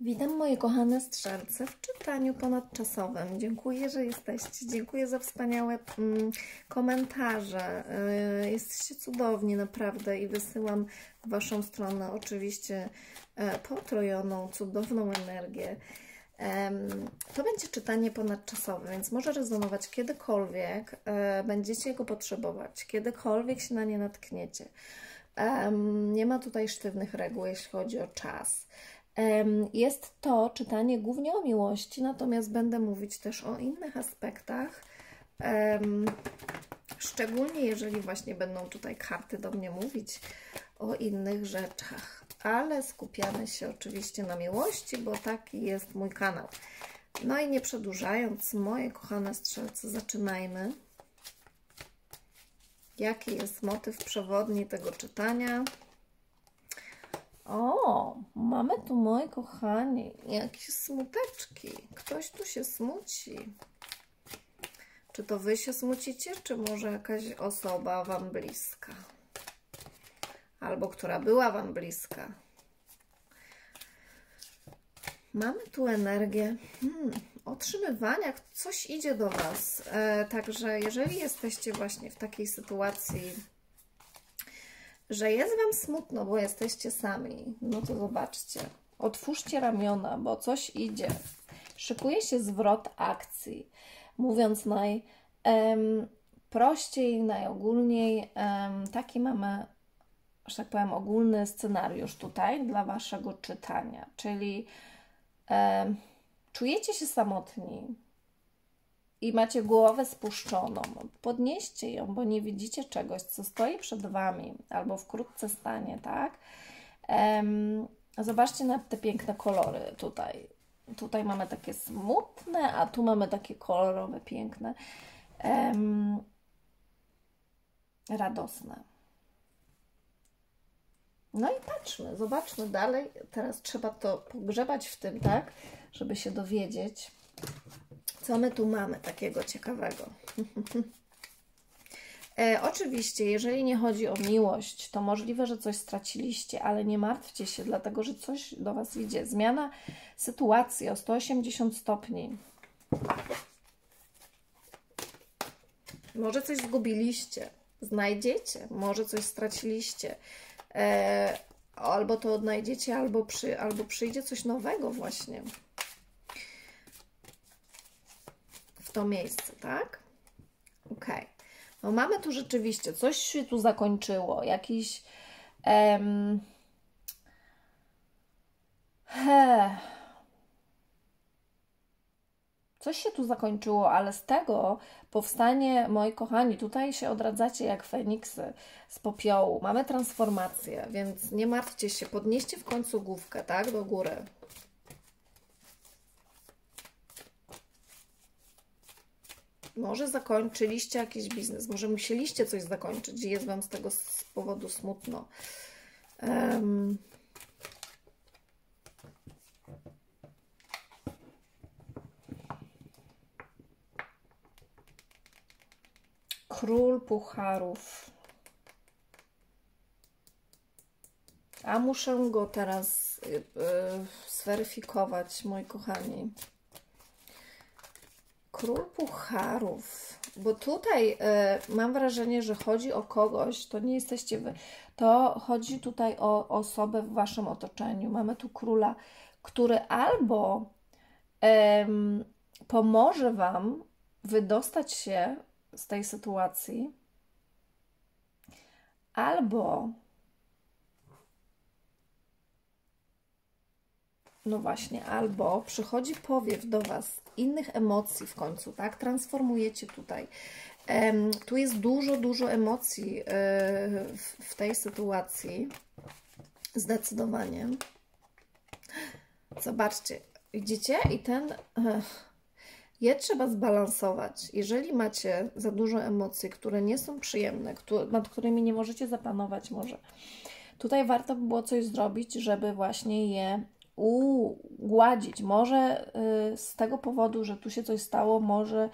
Witam moje kochane strzelce w czytaniu ponadczasowym. Dziękuję, że jesteście. Dziękuję za wspaniałe mm, komentarze. Yy, jesteście cudowni, naprawdę, i wysyłam w Waszą stronę oczywiście e, potrojoną, cudowną energię. To będzie czytanie ponadczasowe, więc może rezonować kiedykolwiek e, będziecie go potrzebować, kiedykolwiek się na nie natkniecie. Nie ma tutaj sztywnych reguł, jeśli chodzi o czas. Jest to czytanie głównie o miłości, natomiast będę mówić też o innych aspektach. Szczególnie jeżeli właśnie będą tutaj karty do mnie mówić o innych rzeczach. Ale skupiamy się oczywiście na miłości, bo taki jest mój kanał. No i nie przedłużając, moje kochane strzelce, zaczynajmy. Jaki jest motyw przewodni tego czytania? O, mamy tu, moi kochani, jakieś smuteczki. Ktoś tu się smuci. Czy to Wy się smucicie, czy może jakaś osoba Wam bliska? Albo która była Wam bliska? Mamy tu energię hmm, otrzymywania, coś idzie do Was. E, także jeżeli jesteście właśnie w takiej sytuacji, że jest Wam smutno, bo jesteście sami, no to zobaczcie. Otwórzcie ramiona, bo coś idzie. Szykuje się zwrot akcji. Mówiąc najprościej, najogólniej, taki mamy, że tak powiem, ogólny scenariusz tutaj dla Waszego czytania. Czyli czujecie się samotni, i macie głowę spuszczoną, podnieście ją, bo nie widzicie czegoś, co stoi przed Wami albo wkrótce stanie, tak? Um, zobaczcie na te piękne kolory tutaj. Tutaj mamy takie smutne, a tu mamy takie kolorowe, piękne, um, radosne. No i patrzmy, zobaczmy dalej. Teraz trzeba to pogrzebać w tym, tak? Żeby się dowiedzieć. Co my tu mamy takiego ciekawego? e, oczywiście, jeżeli nie chodzi o miłość, to możliwe, że coś straciliście, ale nie martwcie się, dlatego że coś do Was idzie. Zmiana sytuacji o 180 stopni. Może coś zgubiliście, znajdziecie, może coś straciliście. E, albo to odnajdziecie, albo, przy, albo przyjdzie coś nowego właśnie. To miejsce, tak? Ok. No mamy tu rzeczywiście, coś się tu zakończyło, jakiś... Um, he, coś się tu zakończyło, ale z tego powstanie, moi kochani, tutaj się odradzacie jak feniksy z popiołu. Mamy transformację, więc nie martwcie się, podnieście w końcu główkę, tak, do góry. Może zakończyliście jakiś biznes, może musieliście coś zakończyć i jest Wam z tego z powodu smutno. Um, Król Pucharów. A muszę go teraz yy, zweryfikować, moi kochani. Król Pucharów. Bo tutaj y, mam wrażenie, że chodzi o kogoś, to nie jesteście wy. To chodzi tutaj o osobę w waszym otoczeniu. Mamy tu króla, który albo y, pomoże wam wydostać się z tej sytuacji, albo no właśnie, albo przychodzi powiew do Was innych emocji w końcu, tak? Transformujecie tutaj. Um, tu jest dużo, dużo emocji yy, w, w, tej sytuacji. Zdecydowanie. Zobaczcie, widzicie? I ten... Yy, je trzeba zbalansować. Jeżeli macie za dużo emocji, które nie są przyjemne, które, nad którymi nie możecie zapanować może, tutaj warto by było coś zrobić, żeby właśnie je ugładzić. Może y, z tego powodu, że tu się coś stało, może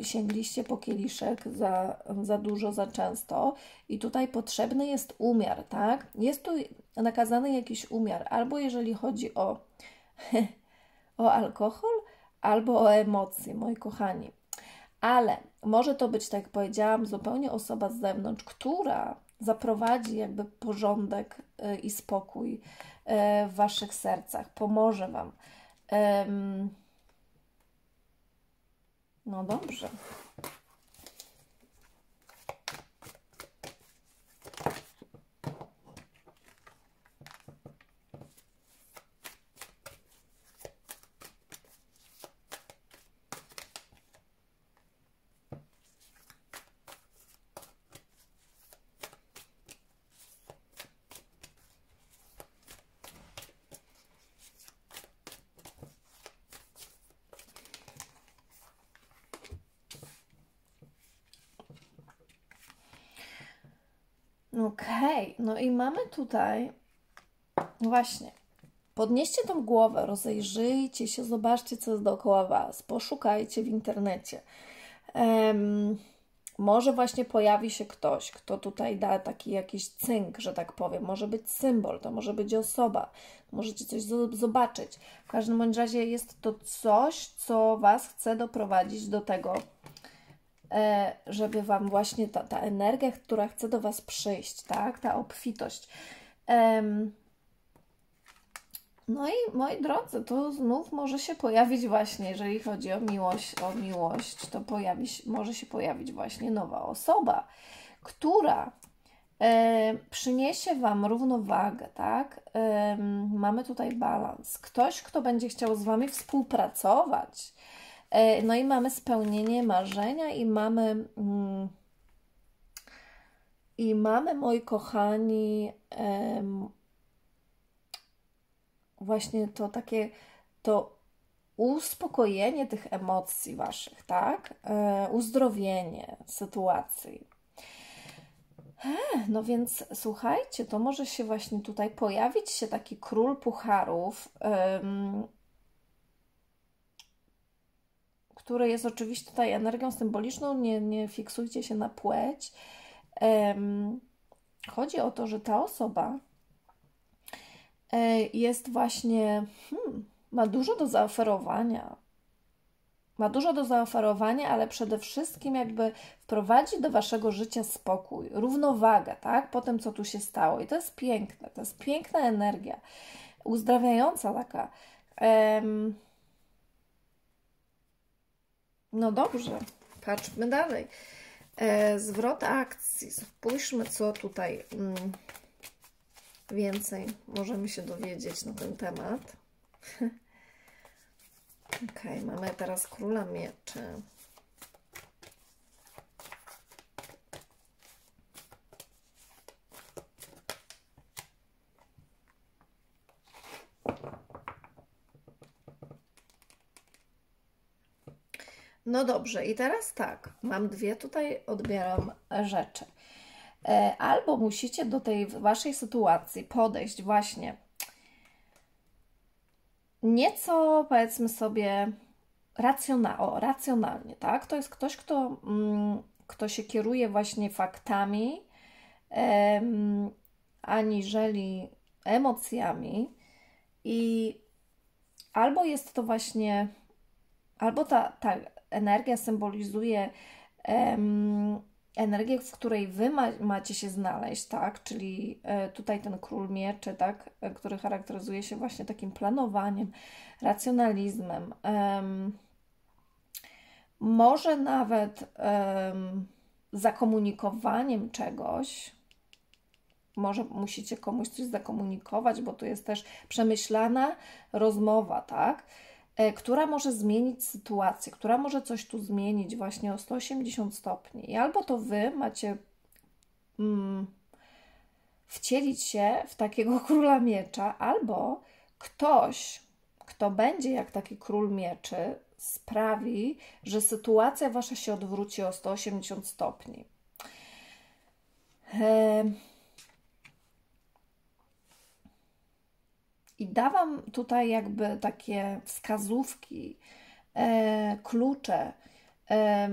y, sięgliście po kieliszek za, za dużo, za często i tutaj potrzebny jest umiar, tak? Jest tu nakazany jakiś umiar, albo jeżeli chodzi o o alkohol albo o emocje, moi kochani. Ale może to być, tak jak powiedziałam, zupełnie osoba z zewnątrz, która zaprowadzi jakby porządek y, i spokój y, w waszych sercach, pomoże wam. No dobrze. Okej, okay. no i mamy tutaj właśnie. Podnieście tą głowę, rozejrzyjcie się, zobaczcie, co jest dookoła Was, poszukajcie w internecie. Um, może właśnie pojawi się ktoś, kto tutaj da taki jakiś cynk, że tak powiem. Może być symbol, to może być osoba, możecie coś zobaczyć. W każdym bądź razie jest to coś, co Was chce doprowadzić do tego, żeby Wam właśnie ta, ta energia, która chce do Was przyjść, tak, ta obfitość. No i moi drodzy, to znów może się pojawić właśnie, jeżeli chodzi o miłość, o miłość, to pojawi, może się pojawić właśnie nowa osoba, która e, przyniesie Wam równowagę, tak? E, mamy tutaj balans. Ktoś, kto będzie chciał z Wami współpracować, E, no i mamy spełnienie marzenia i mamy mm, i mamy, moi kochani, właśnie to takie to uspokojenie tych emocji waszych, tak? E, uzdrowienie sytuacji. E, no więc słuchajcie, to może się właśnie tutaj pojawić się taki król pucharów, które jest oczywiście tutaj energią symboliczną, nie, nie fiksujcie się na płeć. Chodzi o to, że ta osoba e, jest właśnie, hmm, ma dużo do zaoferowania. Ma dużo do zaoferowania, ale przede wszystkim jakby wprowadzi do waszego życia spokój, równowagę, tak? Po tym, co tu się stało. I to jest piękne, to jest piękna energia, uzdrawiająca taka. Um, no dobrze, patrzmy dalej. E, zwrot akcji. Spójrzmy, co tutaj mm, więcej możemy się dowiedzieć na ten temat. ok, mamy teraz króla mieczy. No dobrze, i teraz tak, mam dwie tutaj, odbieram rzeczy. E, albo musicie do tej waszej sytuacji podejść właśnie nieco, powiedzmy sobie, o, racjonalnie, tak? To jest ktoś, kto, mm, kto się kieruje właśnie faktami, em, aniżeli emocjami i albo jest to właśnie, albo ta, ta energia symbolizuje um, energię, w której wy ma, macie się znaleźć, tak? Czyli e, tutaj ten król mieczy, tak? E, który charakteryzuje się właśnie takim planowaniem, racjonalizmem. Um, może nawet um, zakomunikowaniem czegoś, może musicie komuś coś zakomunikować, bo to jest też przemyślana rozmowa, tak? E, która może zmienić sytuację, która może coś tu zmienić właśnie o 180 stopni. I albo to wy macie mm, wcielić się w takiego króla miecza, albo ktoś, kto będzie jak taki król mieczy, sprawi, że sytuacja wasza się odwróci o 180 stopni. E, I dawam tutaj jakby takie wskazówki, e, klucze, e,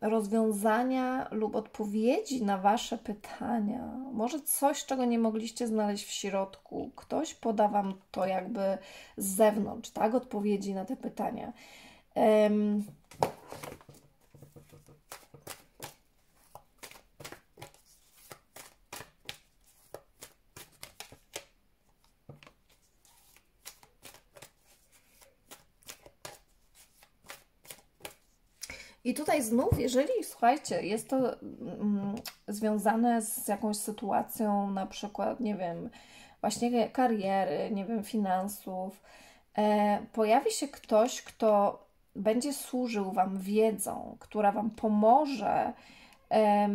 rozwiązania lub odpowiedzi na Wasze pytania. Może coś, czego nie mogliście znaleźć w środku. Ktoś poda Wam to jakby z zewnątrz, tak? Odpowiedzi na te pytania. Um, I tutaj znów, jeżeli, słuchajcie, jest to mm, związane z jakąś sytuacją, na przykład, nie wiem, właśnie kariery, nie wiem, finansów, e, pojawi się ktoś, kto będzie służył Wam wiedzą, która Wam pomoże, e,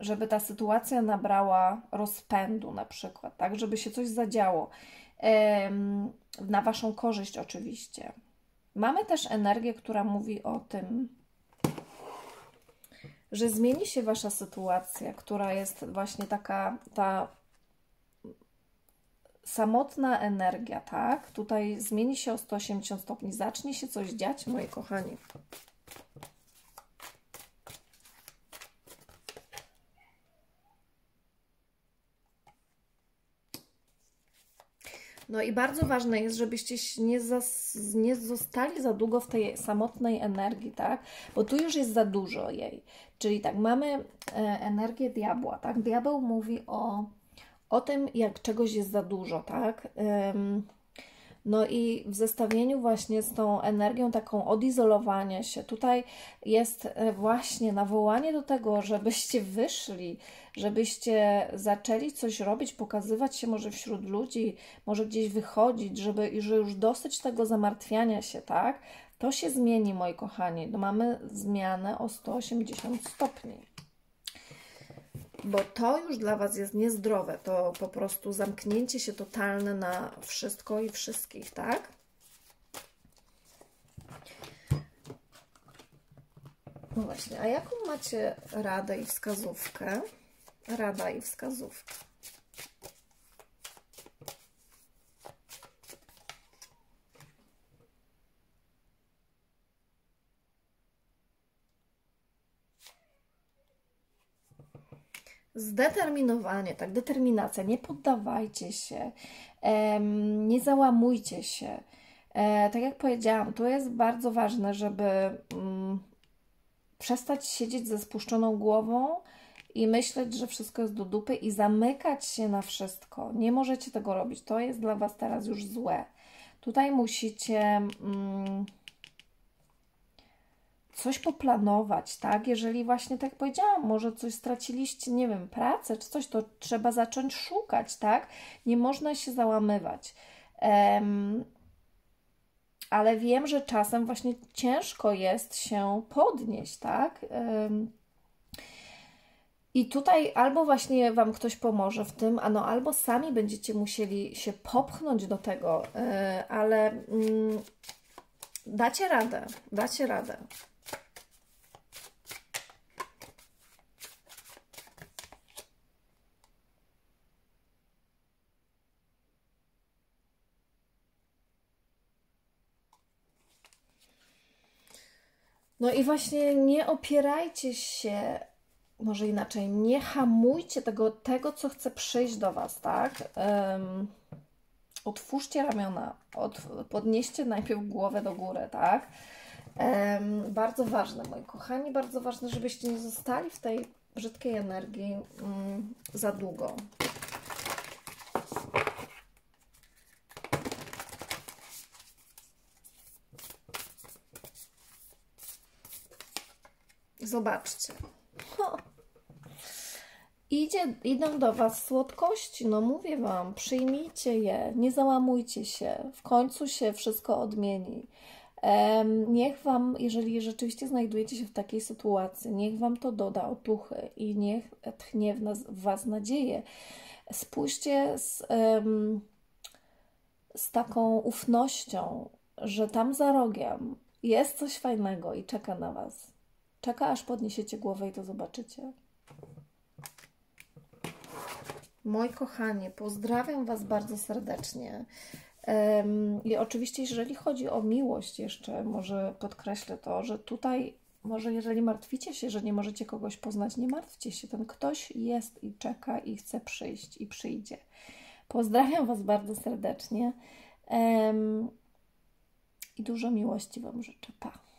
żeby ta sytuacja nabrała rozpędu, na przykład, tak, żeby się coś zadziało. E, na Waszą korzyść, oczywiście. Mamy też energię, która mówi o tym, że zmieni się Wasza sytuacja, która jest właśnie taka, ta samotna energia, tak? Tutaj zmieni się o 180 stopni, zacznie się coś dziać, moi kochani. No i bardzo ważne jest, żebyście nie, zas, nie zostali za długo w tej samotnej energii, tak? Bo tu już jest za dużo jej. Czyli tak, mamy e, energię diabła, tak? Diabeł mówi o, o tym, jak czegoś jest za dużo, tak? No i w zestawieniu właśnie z tą energią taką odizolowania się, tutaj jest e, właśnie nawołanie do tego, żebyście wyszli, żebyście zaczęli coś robić, pokazywać się może wśród ludzi, może gdzieś wychodzić, żeby że już dosyć tego zamartwiania się, tak? To się zmieni, moi kochani. No mamy zmianę o 180 stopni bo to już dla Was jest niezdrowe. To po prostu zamknięcie się totalne na wszystko i wszystkich, tak? No właśnie, a jaką macie radę i wskazówkę? Rada i wskazówka. Zdeterminowanie, tak, determinacja, nie poddawajcie się, nie załamujcie się. E, tak jak powiedziałam, to jest bardzo ważne, żeby mm, przestać siedzieć ze spuszczoną głową i myśleć, że wszystko jest do dupy i zamykać się na wszystko. Nie możecie tego robić. To jest dla Was teraz już złe. Tutaj musicie. Coś poplanować, tak? Jeżeli właśnie tak powiedziałam, może coś straciliście, nie wiem, pracę czy coś, to trzeba zacząć szukać, tak? Nie można się załamywać. Um, ale wiem, że czasem właśnie ciężko jest się podnieść, tak? Um, i tutaj albo właśnie Wam ktoś pomoże w tym, ano albo sami będziecie musieli się popchnąć do tego, yy, ale yy, dacie radę, dacie radę. No i właśnie nie opierajcie się, może inaczej, nie hamujcie tego, tego co chce przyjść do Was, tak? Um, otwórzcie ramiona, od, podnieście najpierw głowę do góry, tak? Um, bardzo ważne, moi kochani, bardzo ważne, żebyście nie zostali w tej brzydkiej energii um, za długo. Zobaczcie. Idzie, idą do Was słodkości, no mówię Wam, przyjmijcie je, nie załamujcie się, w końcu się wszystko odmieni. Niech Wam, jeżeli rzeczywiście znajdujecie się w takiej sytuacji, niech Wam to doda otuchy i niech tchnie w, nas, w Was nadzieję. Spójrzcie z, z taką ufnością, że tam za rogiem jest coś fajnego i czeka na Was. Czeka, aż podniesiecie głowę i to zobaczycie. Moi kochani, pozdrawiam Was bardzo serdecznie. I oczywiście, jeżeli chodzi o miłość, jeszcze może podkreślę to, że tutaj może jeżeli martwicie się, że nie możecie kogoś poznać, nie martwcie się. Ten ktoś jest i czeka i chce przyjść i przyjdzie. Pozdrawiam Was bardzo serdecznie i dużo miłości Wam życzę. Pa!